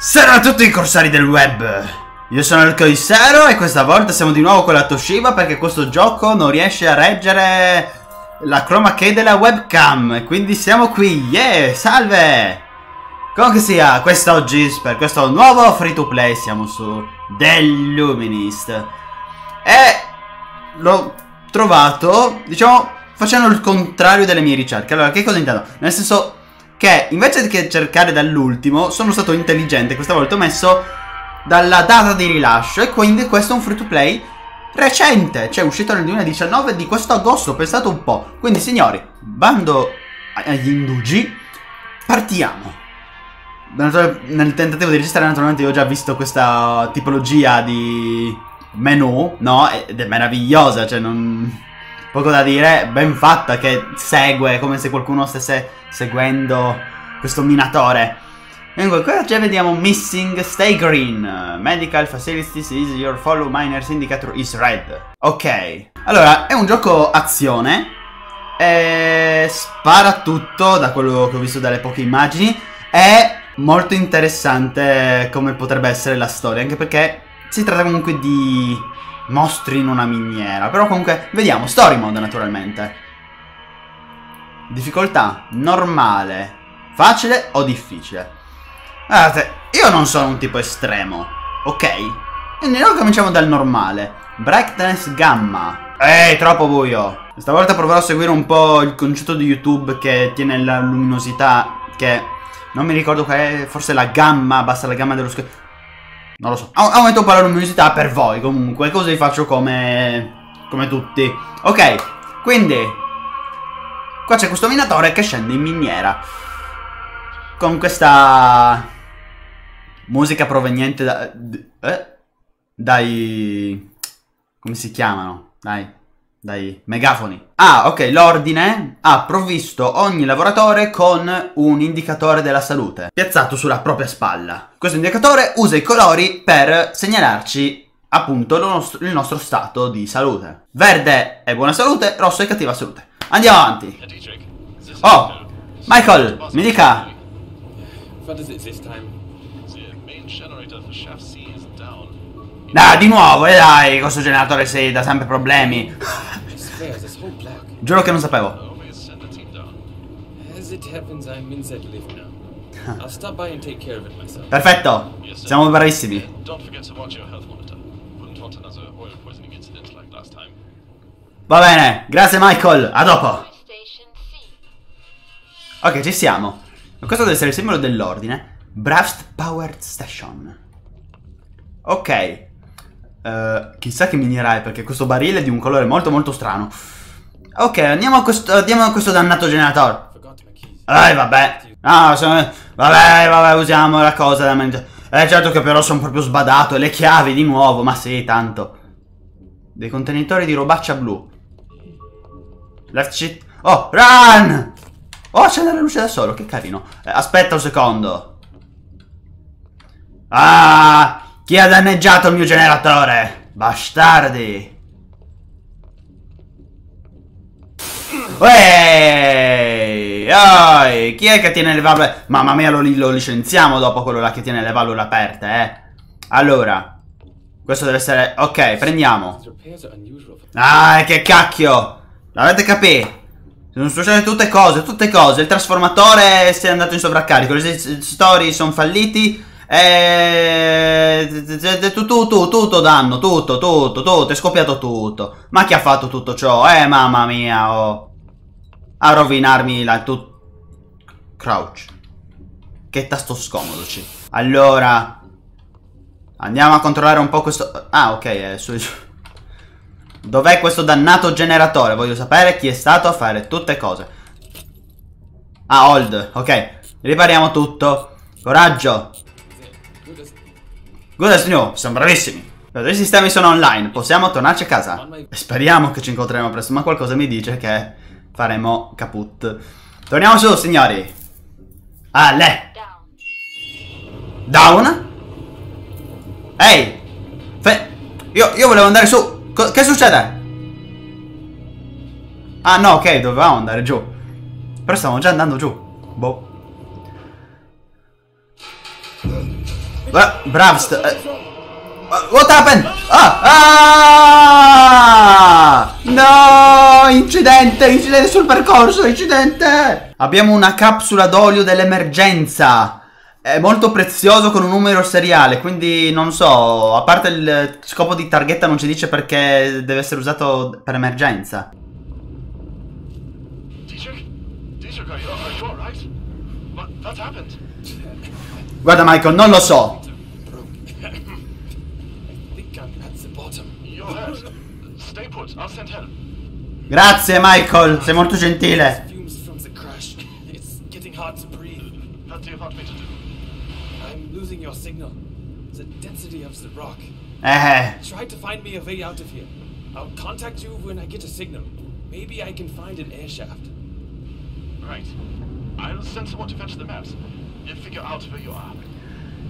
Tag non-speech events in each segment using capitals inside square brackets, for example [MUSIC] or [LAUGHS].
Salve a tutti i corsari del web! Io sono il Coissaro e questa volta siamo di nuovo con la Toshiba perché questo gioco non riesce a reggere la chroma key della webcam. Quindi siamo qui, yeah, salve! Comunque sia, quest'oggi per questo nuovo free to play siamo su The Luminist. E l'ho trovato, diciamo, facendo il contrario delle mie ricerche. Allora, che cosa intendo? Nel senso che invece di cercare dall'ultimo, sono stato intelligente, questa volta ho messo dalla data di rilascio e quindi questo è un free to play recente, cioè uscito nel 2019 di questo agosto, pensate un po'. Quindi signori, bando agli indugi, partiamo. Nel tentativo di registrare naturalmente io ho già visto questa tipologia di menu, no? Ed è meravigliosa, cioè non poco da dire, ben fatta che segue come se qualcuno stesse seguendo questo minatore. Comunque, qua già vediamo Missing Stay Green. Medical Facilities is your follow miners indicator is red. Ok. Allora, è un gioco azione. E spara tutto da quello che ho visto dalle poche immagini. È molto interessante come potrebbe essere la storia. Anche perché si tratta comunque di mostri in una miniera. Però comunque, vediamo, story mode naturalmente. Difficoltà normale, facile o difficile? Guardate, io non sono un tipo estremo, ok? Quindi noi cominciamo dal normale. Brightness gamma. Ehi, troppo buio. Stavolta proverò a seguire un po' il concetto di YouTube che tiene la luminosità che... Non mi ricordo qual è, forse la gamma, basta la gamma dello schermo. Non lo so. Aumento un po' la luminosità per voi comunque. Così faccio come... Come tutti. Ok. Quindi... Qua c'è questo minatore che scende in miniera. Con questa... Musica proveniente da... Eh? Dai... Come si chiamano? Dai dai megafoni. Ah, ok, l'ordine ha provvisto ogni lavoratore con un indicatore della salute, piazzato sulla propria spalla. Questo indicatore usa i colori per segnalarci appunto il nostro, il nostro stato di salute. Verde è buona salute, rosso è cattiva salute. Andiamo avanti. Oh, Michael, mi dica. Ah, di nuovo, e dai, questo generatore si dà sempre problemi. Giuro che non sapevo. Perfetto, siamo bravissimi. Va bene, grazie Michael, a dopo. Ok, ci siamo. Questo deve essere il simbolo dell'ordine. Braft Powered Station. Ok. Uh, chissà che miniera è perché questo barile è di un colore molto molto strano. Ok, andiamo a questo, andiamo a questo dannato generatore. Eh, vabbè. Ah, sono, vabbè, vabbè, usiamo la cosa da mangiare. Eh, certo che però sono proprio sbadato. E le chiavi di nuovo, ma sì, tanto. Dei contenitori di robaccia blu. Left shit. Oh, run! Oh, c'è la luce da solo, che carino. Eh, aspetta un secondo. Ah! Chi ha danneggiato il mio generatore? Bastardi! Oh, chi è che tiene le valvole? Mamma mia, lo, lo, licenziamo dopo quello là che tiene le valvole aperte, eh. Allora. Questo deve essere... Ok, prendiamo. Ah, che cacchio! L'avete capito? Sono successe tutte cose, tutte cose. Il trasformatore si è andato in sovraccarico. I story sono falliti. E... Tutto, tutto, danno, tutto, tutto, tutto, è scoppiato tutto. Ma chi ha fatto tutto ciò? Eh, mamma mia, oh. A rovinarmi la... Tu... Crouch. Che tasto scomodo c'è. Allora... Andiamo a controllare un po' questo... Ah, ok, è su... Dov'è questo dannato generatore? Voglio sapere chi è stato a fare tutte cose. Ah, hold. Ok. Ripariamo tutto. Coraggio. Good as new, siamo bravissimi. I sistemi sono online, possiamo tornarci a casa. Speriamo che ci incontreremo presto, ma qualcosa mi dice che faremo caput. Torniamo su, signori. Ale. Down? Ehi. Fe io, io volevo andare su. Co che succede? Ah no, ok, dovevamo andare giù. Però stavamo già andando giù. Boh. Bra Bravst. eh, What happened? Ah! ah! No! Incidente! Incidente sul percorso! Incidente! Abbiamo una capsula d'olio dell'emergenza. È molto prezioso con un numero seriale, quindi non so, a parte il scopo di targhetta non ci dice perché deve essere usato per emergenza. Dietrich? Dietrich, are you, are you alright? What, what happened? Guarda Michael, non lo so. Grazie Michael, sei molto gentile. Eh, Try to find me a way out of here. I'll contact you when I get a signal. Maybe I can find an air shaft. Right. I'll send someone to fetch the maps.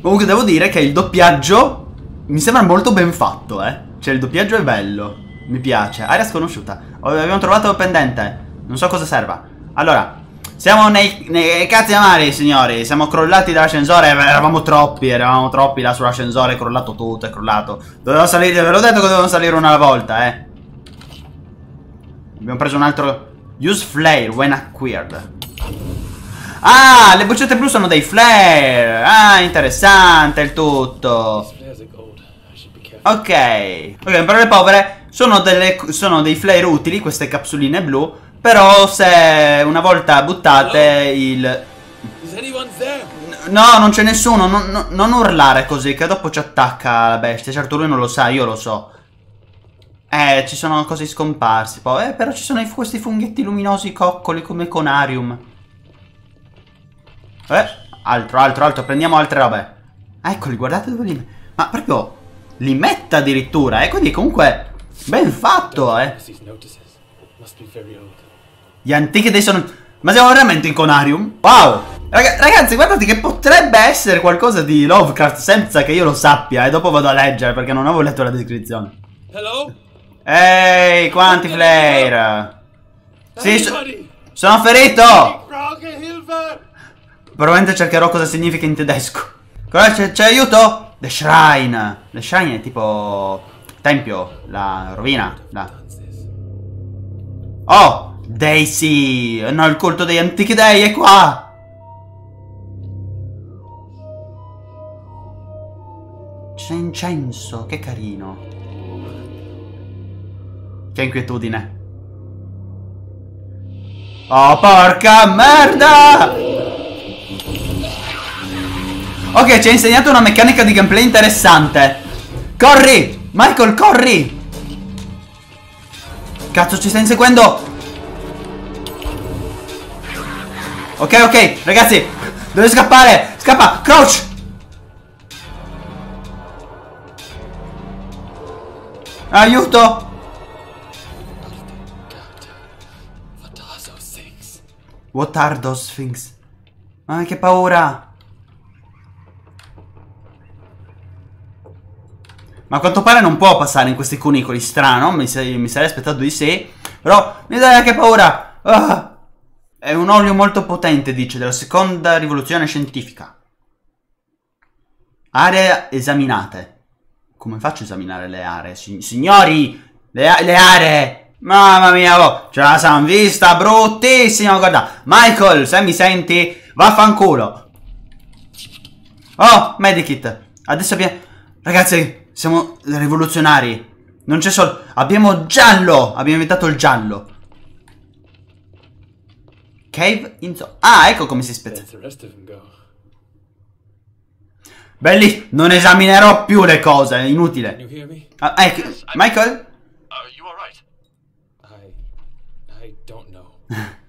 Comunque devo dire che il doppiaggio mi sembra molto ben fatto, eh. Cioè il doppiaggio è bello, mi piace. Area sconosciuta. Abbiamo trovato il pendente. Non so cosa serva. Allora, siamo nei, nei cazzi amari, signori. Siamo crollati dall'ascensore. Eravamo troppi, eravamo troppi là sull'ascensore. È crollato tutto, è crollato. Dovevo salire, ve l'ho detto che dovevo salire una volta, eh. Abbiamo preso un altro. Use flare when acquired. Ah, le boccette blu sono dei flare. Ah, interessante il tutto. Ok. Ok, in parole povere, sono, delle, sono dei flare utili, queste capsuline blu. Però se una volta buttate il... No, non c'è nessuno, non, non- non urlare così, che dopo ci attacca la bestia. Certo lui non lo sa, io lo so. Eh, ci sono cose scomparsi poi. Eh, però ci sono questi funghetti luminosi coccoli come conarium. Eh, altro, altro, altro, prendiamo altre robe. Eccoli, guardate dove li... Ma proprio li mette addirittura, eh, quindi comunque ben fatto, eh. Gli antichi dei sono... Ma siamo veramente in Conarium? Wow! Raga- ragazzi, guardate che potrebbe essere qualcosa di Lovecraft senza che io lo sappia e dopo vado a leggere perché non avevo letto la descrizione. Hello? Ehi, quanti flare? Sì, so- sono ferito! Probabilmente cercherò cosa significa in tedesco. Cosa c'è aiuto? The Shrine. The Shrine è tipo... Tempio, la rovina. La... Oh, Daisy. No, il culto degli antichi dei è qua. C'è incenso, che carino. Che inquietudine. Oh, porca merda! Ok, ci ha insegnato una meccanica di gameplay interessante. Corri! Michael, corri! Cazzo, ci sta inseguendo! Ok, ok, ragazzi, deve scappare! Scappa! Crouch! Aiuto! What are those things? Ah, che paura! Ma a quanto pare non può passare in questi cunicoli, strano, mi, se- mi sarei aspettato di sì. Però mi dà che paura! Ah! È un olio molto potente, dice, della seconda rivoluzione scientifica. Aree esaminate. Come faccio a esaminare le aree? Si- signori! Le, le aree! Mamma mia, oh, ce la siamo vista bruttissima, guarda. Michael, se mi senti, vaffanculo. Oh, medikit. Adesso abbiamo... Ragazzi, siamo rivoluzionari. Non c'è solo... Abbiamo giallo. Abbiamo inventato il giallo. Cave in zo- Ah, ecco come si spezza. Belli, non esaminerò più le cose, è inutile. Ah, ecco, Michael? [LAUGHS]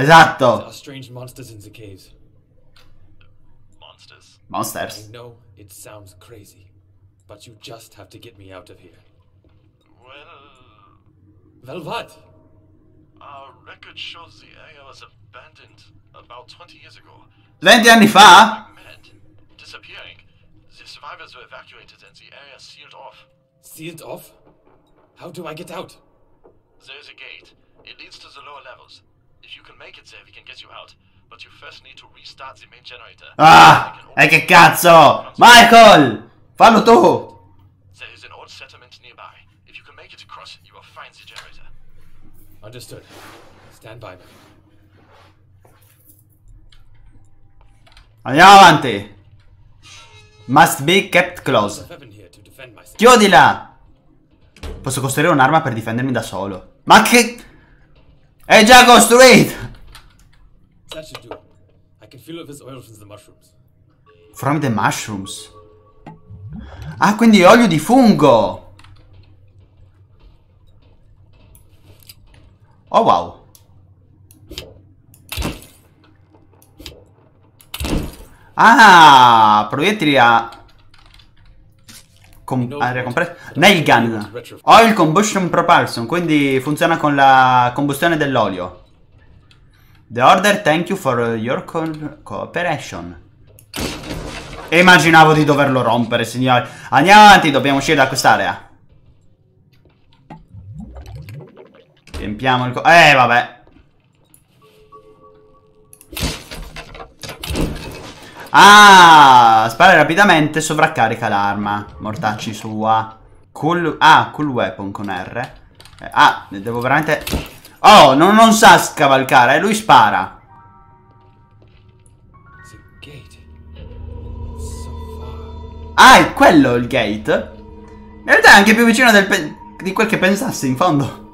Esatto. Are strange monsters in the caves. Monsters. I know it sounds crazy, but you just have to get me out of here. Well, Well, what? our record shows the area was abandoned about 20 years ago. 20 anni fa? Mad. Disappearing. The survivors were evacuated and the area sealed off. Sealed off? How do I get out? There is a gate. It leads to the lower levels. If you can make it there, we can get you out. But you first need to restart the main generator. Ah! E che cazzo! Michael! Fallo tu! There is an old settlement nearby. If you can make it across, you will find the generator. Understood. Stand by me. Andiamo avanti. Must be kept close. Chiudila! Posso costruire un'arma per difendermi da solo. Ma che... È già costruito! That should do. I can feel if this oil from the mushrooms. From the mushrooms. Ah, quindi olio di fungo! Oh wow. Ah, proiettili a... Com aria compressa. Nail gun. Oil combustion propulsion, quindi funziona con la combustione dell'olio. The order, thank you for your co cooperation. Immaginavo di doverlo rompere, signori. Andiamo avanti, dobbiamo uscire da quest'area. Riempiamo il. Eh, vabbè. Ah, spara rapidamente, sovraccarica l'arma. Mortacci sua. Cool... Ah, cool weapon con R. Eh, ah, devo veramente... Oh, non, non sa scavalcare, eh, lui spara. Ah, è quello il gate? In realtà è anche più vicino di quel che pensassi, in fondo.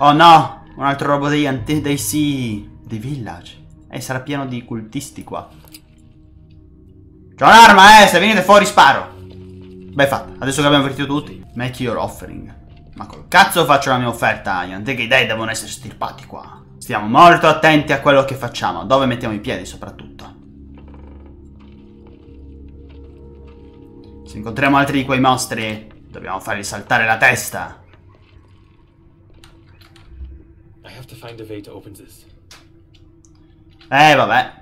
Oh no, un altro robo degli anti- dei sì, dei village. E sarà pieno di cultisti qua. C'ho un'arma, eh, se venite fuori sparo. Beh, fatta, adesso che abbiamo avvertito tutti. Make your offering. Ma col cazzo faccio la mia offerta, gli antichi dei devono essere stirpati qua. Stiamo molto attenti a quello che facciamo, dove mettiamo i piedi soprattutto. Se incontriamo altri di quei mostri, dobbiamo fargli saltare la testa. I have to find a way to open this. Eh, vabbè.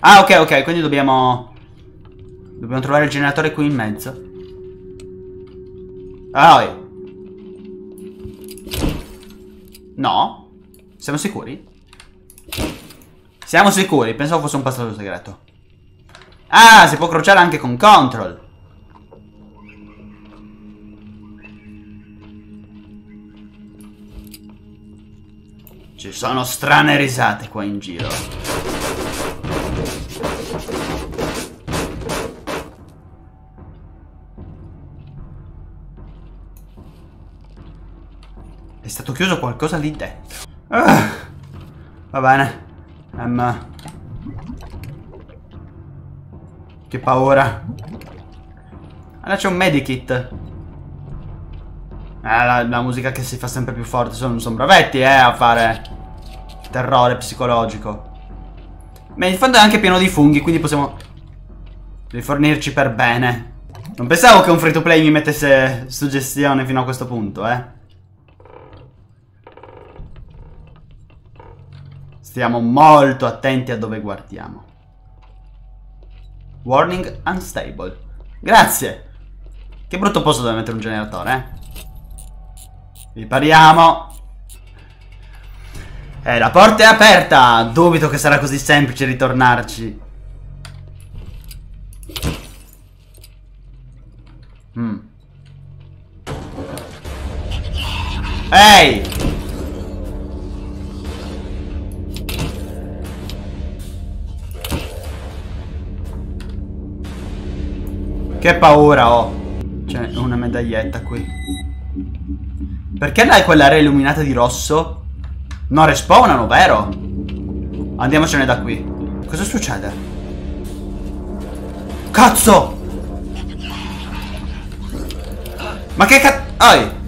Ah, ok, ok, quindi dobbiamo... Dobbiamo trovare il generatore qui in mezzo. Oi. No? Siamo sicuri? Siamo sicuri, pensavo fosse un passaggio segreto. Ah, si può crociare anche con control. Ci sono strane risate qua in giro. Chiuso qualcosa lì dentro. Ah, va bene. Ehm, che paura. Allora c'è un medikit. Eh, la, la musica che si fa sempre più forte. Sono, sono bravetti, eh, a fare terrore psicologico. Ma in fondo è anche pieno di funghi, quindi possiamo rifornirci per bene. Non pensavo che un free to play mi mettesse suggestione fino a questo punto, eh. Stiamo molto attenti a dove guardiamo. Warning unstable. Grazie. Che brutto posto dove mettere un generatore, eh. Ripariamo. Eh, la porta è aperta. Dubito che sarà così semplice ritornarci. Mm. Ehi! Che paura ho. C'è una medaglietta qui. Perché l'hai quell'area illuminata di rosso? Non respawnano, vero? Andiamocene da qui. Cosa succede? Cazzo! Ma che cazzo... Oi!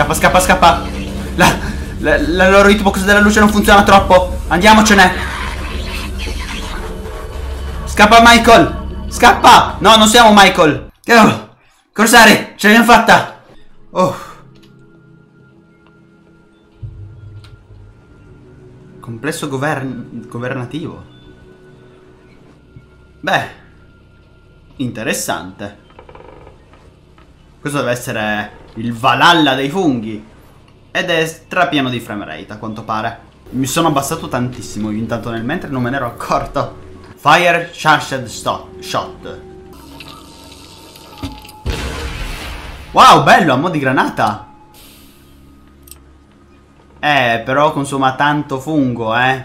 Scappa, scappa, scappa! La, la, la loro hitbox della luce non funziona troppo! Andiamocene! Scappa Michael! Scappa! No, non siamo Michael! Oh, corsari, ce l'abbiamo fatta! Oh. Complesso govern governativo. Beh, interessante. Questo deve essere il Valhalla dei funghi. Ed è strapieno di frame rate, a quanto pare. Mi sono abbassato tantissimo, intanto nel mentre non me ne ero accorto. Fire Charged Shot. Wow, bello, a mo' di granata. Eh, però consuma tanto fungo, eh.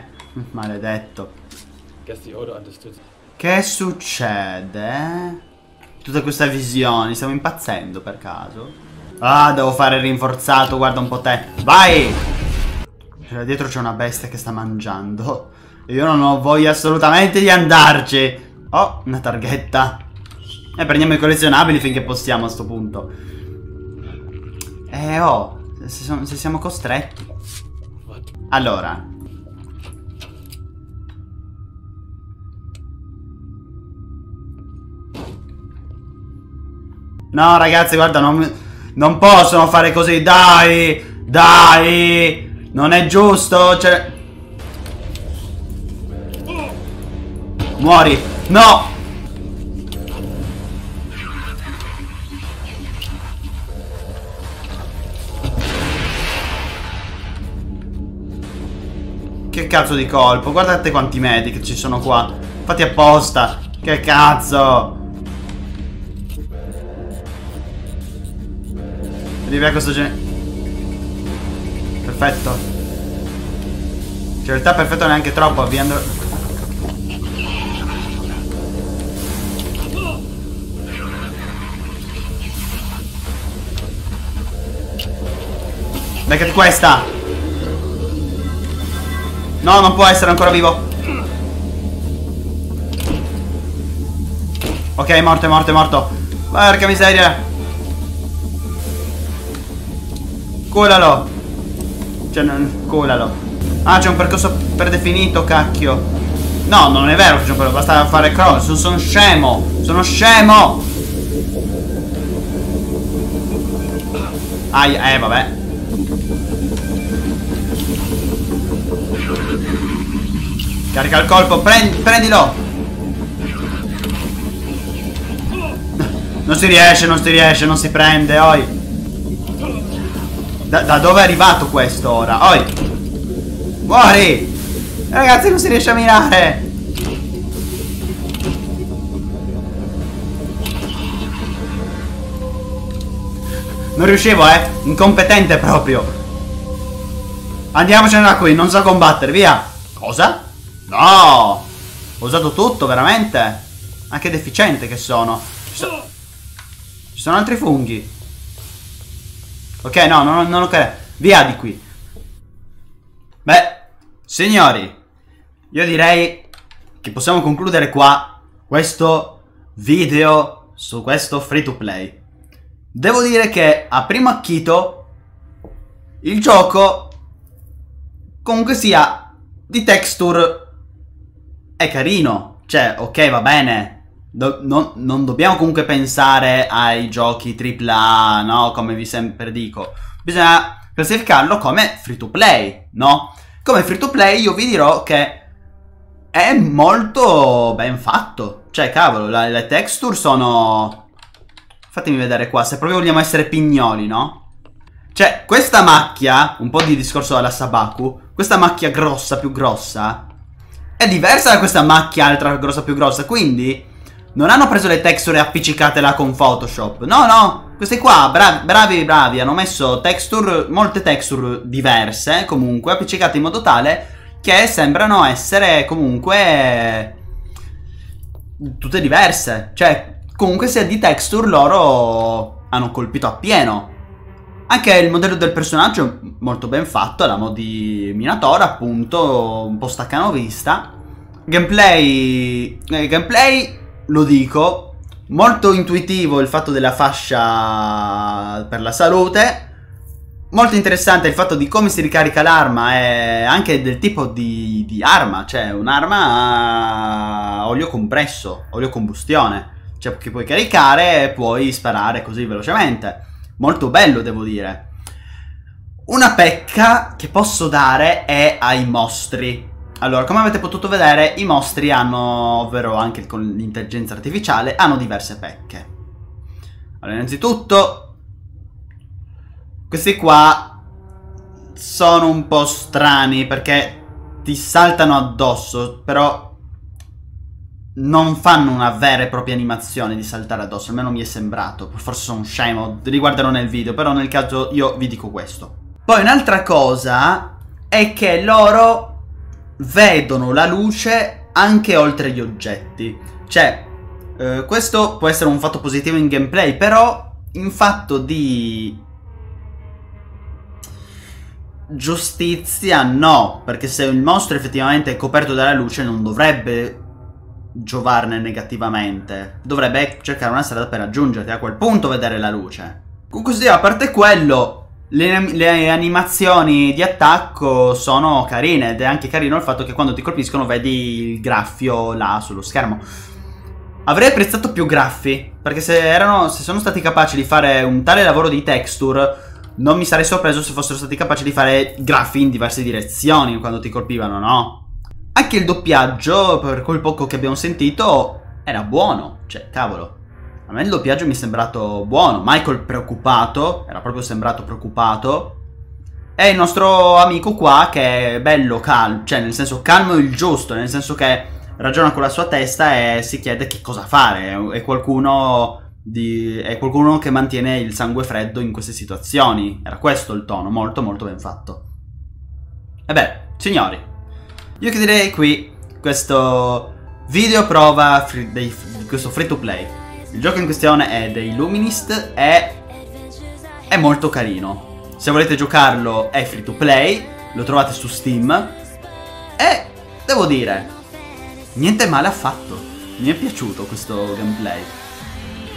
Maledetto. Che succede? Tutte queste visioni, stiamo impazzendo per caso? Ah, devo fare il rinforzato, guarda un po' te. Vai! Cioè, dietro c'è una bestia che sta mangiando. Io non ho voglia assolutamente di andarci. Oh, una targhetta. E prendiamo i collezionabili finché possiamo a sto punto. Eh, oh, se, se siamo costretti. Allora, No, ragazzi, guarda, non, non possono fare così. Dai, dai. Non è giusto. Cioè... Muori. No. Che cazzo di colpo. Guardate quanti medic ci sono qua. Fatti apposta. Che cazzo. Avere questo genere. Perfetto. Cioè, in realtà perfetto neanche troppo, avviando. Beccati questa! No, non può essere ancora vivo. Ok, morto, è morto, è morto. Porca miseria. Colalo. Cioè, non... Colalo. Ah, c'è un percorso predefinito, cacchio. No, non è vero che basta fare cross. Sono, scemo. Sono scemo. Ah, eh, vabbè. Carica il colpo, prendi, prendilo. Non si riesce, non si riesce, non si prende, oi. Da, da dove è arrivato questo ora? Oi! Muori! Ragazzi non si riesce a mirare! Non riuscivo, eh! Incompetente proprio! Andiamocene da qui, non so combattere, via! Cosa? No! Ho usato tutto, veramente? Anche deficiente che sono. Ci, so Ci sono altri funghi. Ok, no, non, non ok. Via di qui. Beh, signori, io direi che possiamo concludere qua questo video su questo free to play. Devo dire che a primo acchito il gioco comunque sia di texture è carino. Cioè, ok, va bene. Do non, non, dobbiamo comunque pensare ai giochi AAA, no? Come vi sempre dico. Bisogna classificarlo come free to play, no? Come free to play io vi dirò che è molto ben fatto. Cioè, cavolo, la, le texture sono... Fatemi vedere qua, se proprio vogliamo essere pignoli, no? Cioè, questa macchia, un po' di discorso alla Sabaku, questa macchia grossa, più grossa, è diversa da questa macchia altra grossa, più grossa, quindi non hanno preso le texture e appiccicate là con Photoshop. No, no. Questi qua, bravi, bravi, bravi, hanno messo texture, molte texture diverse, comunque, appiccicate in modo tale che sembrano essere comunque tutte diverse. Cioè, comunque sia di texture loro hanno colpito appieno. Anche il modello del personaggio è molto ben fatto, la di Minatora, appunto, un po' staccanovista. Gameplay... Eh, gameplay lo dico, molto intuitivo il fatto della fascia per la salute, molto interessante il fatto di come si ricarica l'arma e anche del tipo di, di arma, cioè un'arma a olio compresso, olio combustione, cioè che puoi caricare e puoi sparare così velocemente. Molto bello devo dire. Una pecca che posso dare è ai mostri. Allora, come avete potuto vedere, i mostri hanno, ovvero anche con l'intelligenza artificiale, hanno diverse pecche. Allora, innanzitutto, questi qua sono un po' strani perché ti saltano addosso, però non fanno una vera e propria animazione di saltare addosso, almeno mi è sembrato. Forse sono scemo, riguarderò nel video, però nel caso io vi dico questo. Poi un'altra cosa è che loro vedono la luce anche oltre gli oggetti. Cioè, eh, questo può essere un fatto positivo in gameplay, però in fatto di giustizia no, perché se il mostro effettivamente è coperto dalla luce non dovrebbe giovarne negativamente, dovrebbe cercare una strada per raggiungerti, a quel punto vedere la luce. Così, a parte quello, le, le, animazioni di attacco sono carine ed è anche carino il fatto che quando ti colpiscono vedi il graffio là sullo schermo. Avrei apprezzato più graffi, perché se, erano, se sono stati capaci di fare un tale lavoro di texture, non mi sarei sorpreso se fossero stati capaci di fare graffi in diverse direzioni quando ti colpivano, no? Anche il doppiaggio, per quel poco che abbiamo sentito, era buono. Cioè, cavolo. A me il doppiaggio mi è sembrato buono. Michael preoccupato, era proprio sembrato preoccupato. E il nostro amico qua che è bello calmo, cioè nel senso calmo il giusto, nel senso che ragiona con la sua testa e si chiede che cosa fare. È qualcuno, di, è qualcuno che mantiene il sangue freddo in queste situazioni. Era questo il tono, molto molto ben fatto. E beh, signori, io chiuderei qui questo video prova di questo free to play. Il gioco in questione è dei Luminist e è molto carino. Se volete giocarlo è free to play, lo trovate su Steam e devo dire, niente male affatto. Mi è piaciuto questo gameplay.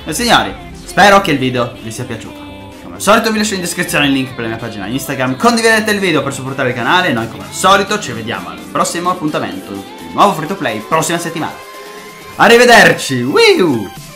E signori, spero che il video vi sia piaciuto. Come al solito vi lascio in descrizione il link per la mia pagina Instagram, condividete il video per supportare il canale e noi come al solito ci vediamo al prossimo appuntamento, il nuovo free to play, prossima settimana. Arrivederci, Wii